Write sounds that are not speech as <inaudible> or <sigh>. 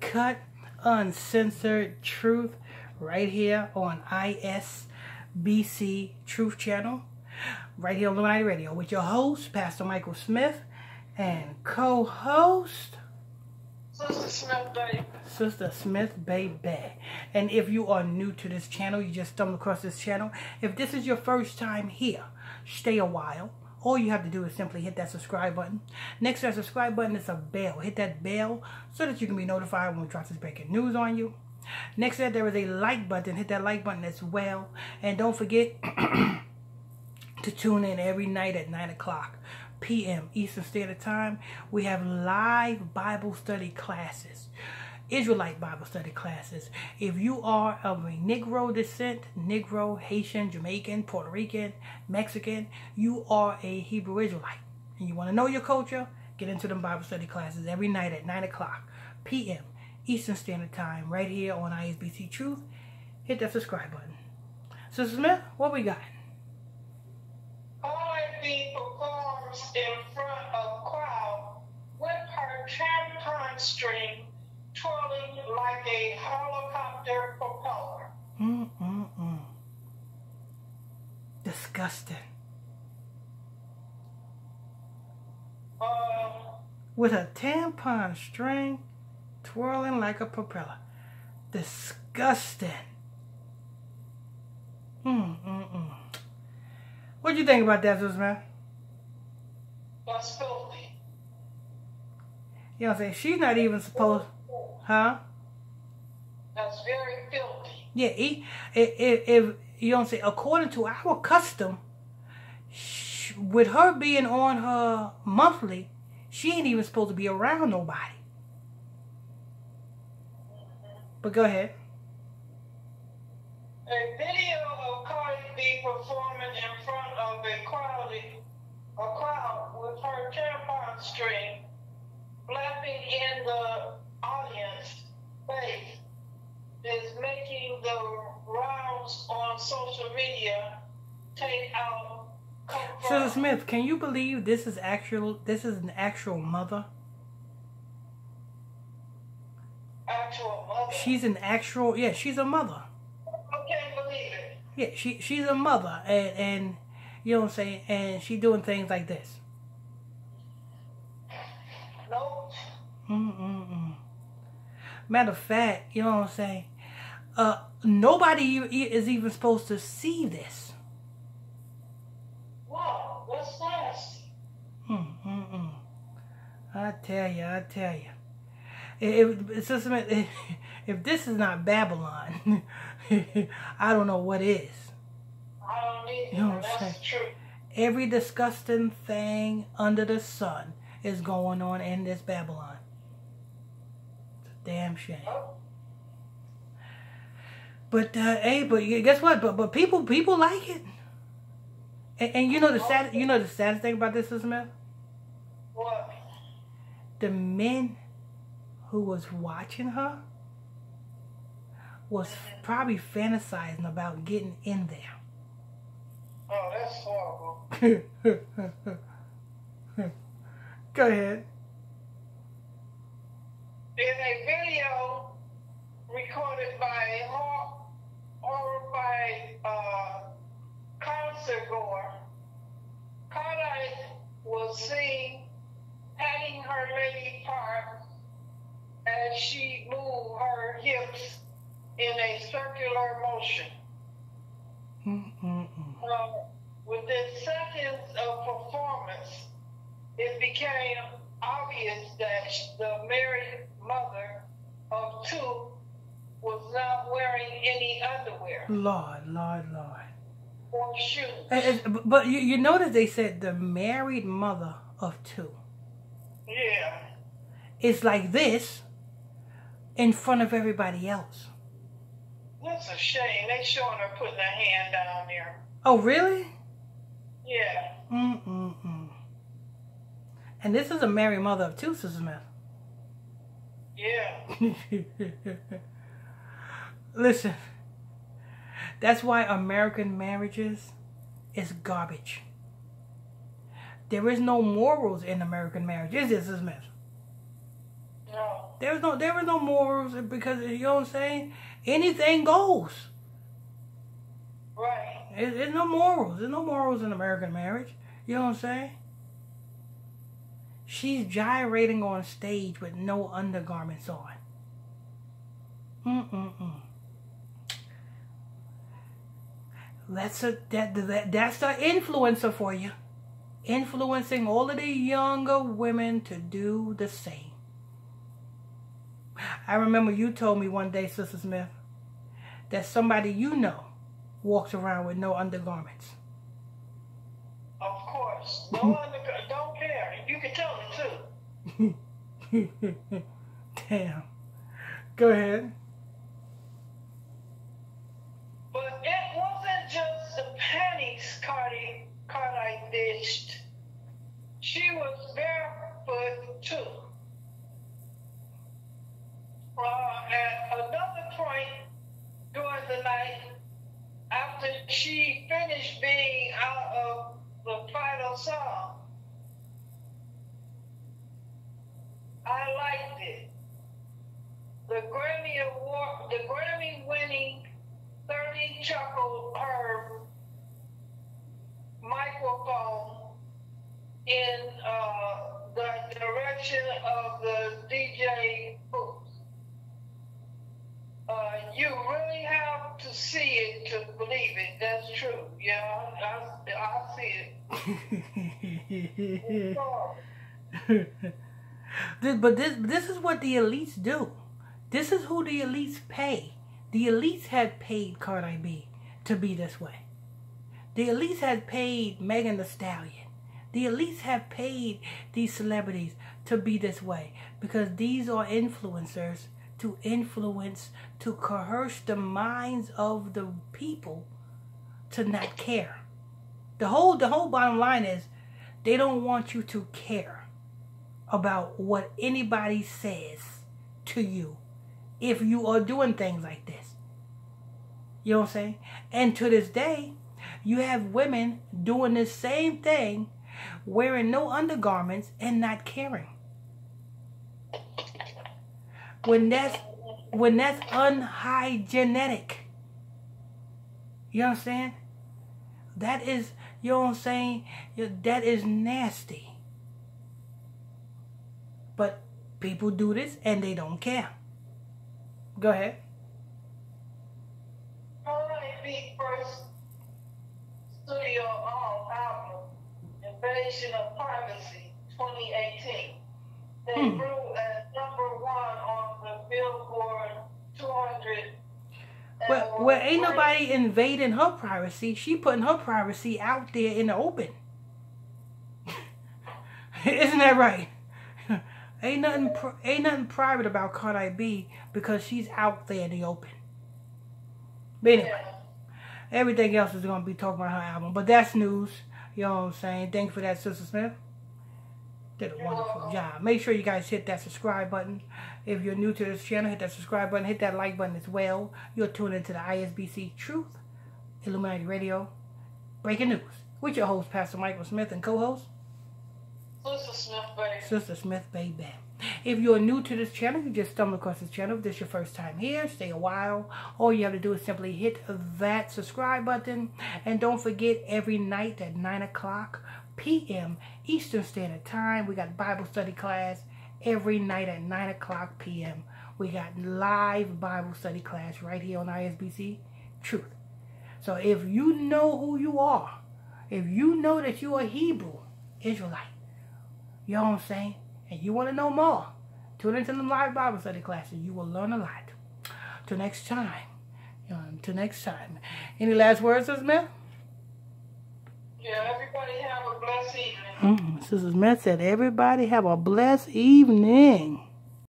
uncut, uncensored truth right here on ISBC Truth Channel, right here on Illuminati Radio with your host, Pastor Michael Smith, and co-host Sister Smith, baby. Sister Smith Baby. And if you are new to this channel, you just stumbled across this channel. If this is your first time here, stay a while. All you have to do is simply hit that subscribe button. Next to that subscribe button is a bell. Hit that bell so that you can be notified when we drop this breaking news on you. Next to that, there is a like button. Hit that like button as well. And don't forget <clears throat> to tune in every night at 9 o'clock p.m. Eastern Standard Time. We have live Bible study classes. Israelite Bible study classes. If you are of a Negro descent, Negro, Haitian, Jamaican, Puerto Rican, Mexican, you are a Hebrew Israelite. And you want to know your culture, get into them Bible study classes every night at 9 o'clock p.m. Eastern Standard Time, right here on ISBC Truth. Hit that subscribe button. Sister Smith, what we got? R&B performs in front of crowd with her tampon string twirling like a helicopter propeller. Mm-mm-mm. Disgusting. Uh, With a tampon string twirling like a propeller. Disgusting. Mm-mm-mm. What do you think about that, Smith? that's filthy. You know what I'm saying? She's not even supposed... Huh? That's very filthy. Yeah, if, if, if you don't say, according to our custom, sh- with her being on her monthly, she ain't even supposed to be around nobody. Mm-hmm. But go ahead. A video of Cardi B performing in front of a crowded, a crowd with her tampon string flapping in the audience is making the rounds on social media. Take out. Sister. Smith, can you believe this is actual? This is an actual mother. Actual mother. She's an actual. Yeah, she's a mother. I can't believe it. Yeah, she she's a mother, and and you know what I'm saying. And she doing things like this. Nope. Mm-mm-mm. Matter of fact, you know what I'm saying? Uh, nobody is even supposed to see this. Wow, what's that? Mm-mm-mm. I tell you, I tell you. If, if, <laughs> if, this is not Babylon, <laughs> I don't know what is. I don't need You know what I'm That's saying? true. Every disgusting thing under the sun is going on in this Babylon. Damn shame. But uh, hey, but guess what? But but people people like it. And, and you know the sad you know the saddest thing about this, Sister Smith? what? The men who was watching her was probably fantasizing about getting in there. Oh, that's horrible. <laughs> Go ahead. In a video recorded by a hor- horrified uh, concert goer, Cartwright was seen patting her lady part as she moved her hips in a circular motion. Mm-mm-mm. Uh, within seconds of performance, it became obvious that the mother of two was not wearing any underwear Lord, Lord, Lord. or shoes. And- and- but you, you notice they said the married mother of two. Yeah. It's like this in front of everybody else. That's a shame. They showing her putting her hand down there. Oh, really? Yeah. Mm-mm-mm. And this is a married mother of two, Sister Smith. Yeah. <laughs> Listen, that's why American marriages is garbage. There is no morals in American marriage, is there, Sister Smith? No. There's no there is no morals because you know what I'm saying. Anything goes. Right. It, there's no morals. There's no morals in American marriage. You know what I'm saying? She's gyrating on stage with no undergarments on. Mm-mm-mm. That's a that, that that's the influencer for you. Influencing all of the younger women to do the same. I remember you told me one day, Sister Smith, that somebody you know walks around with no undergarments. Of course. No <laughs> undergarments. don't care. You can tell them too. <laughs> Damn. Go ahead. But it wasn't just the panties Cardi Cardi ditched. She was barefoot too. Uh, at another point during the night, after she finished being out of the final song, I liked it. The Grammy Award, the Grammy winning 30 chuckle her microphone in uh, the direction of the DJ booth. Uh, you really have to see it to believe it. That's true. Yeah, I, I see it. <laughs> this, but this this is what the elites do. This is who the elites pay. The elites had paid Cardi B to be this way. The elites had paid Megan Thee Stallion. The elites have paid these celebrities to be this way because these are influencers to influence, to coerce the minds of the people to not care. The whole the whole bottom line is they don't want you to care about what anybody says to you if you are doing things like this. You know what I'm saying? And to this day, you have women doing the same thing, wearing no undergarments and not caring. When that's when that's unhygienic. You know what I'm saying? That is, you know what I'm saying? That is nasty. But people do this and they don't care. Go ahead. Cardi first studio um, album, Invasion of Privacy, 2018. They hmm. grew as number one on the Billboard 200. Well, well, ain't nobody invading her privacy. She putting her privacy out there in the open. <laughs> Isn't that right? Ain't nothing, ain't nothing private about Cardi B because she's out there in the open. But anyway, everything else is gonna be talking about her album. But that's news. You know what I'm saying? Thanks for that, Sister Smith did a wonderful job. Make sure you guys hit that subscribe button. If you're new to this channel, hit that subscribe button. Hit that like button as well. You're tuned into the ISBC Truth Illuminati Radio Breaking News with your host, Pastor Michael Smith, and co-host Sister Smith, baby. Sister Smith, baby. If you're new to this channel, you just stumbled across this channel. If this is your first time here, stay a while. All you have to do is simply hit that subscribe button. And don't forget, every night at 9 o'clock p.m. Eastern Standard Time. We got Bible study class every night at 9 o'clock p.m. We got live Bible study class right here on ISBC Truth. So if you know who you are, if you know that you are Hebrew Israelite, you know what I'm saying, and you want to know more, tune into the live Bible study classes. You will learn a lot. Till next time. Until next time. Any last words, Smith? Yeah, everybody have a blessed evening. Mm, Sister Smith said, everybody have a blessed evening.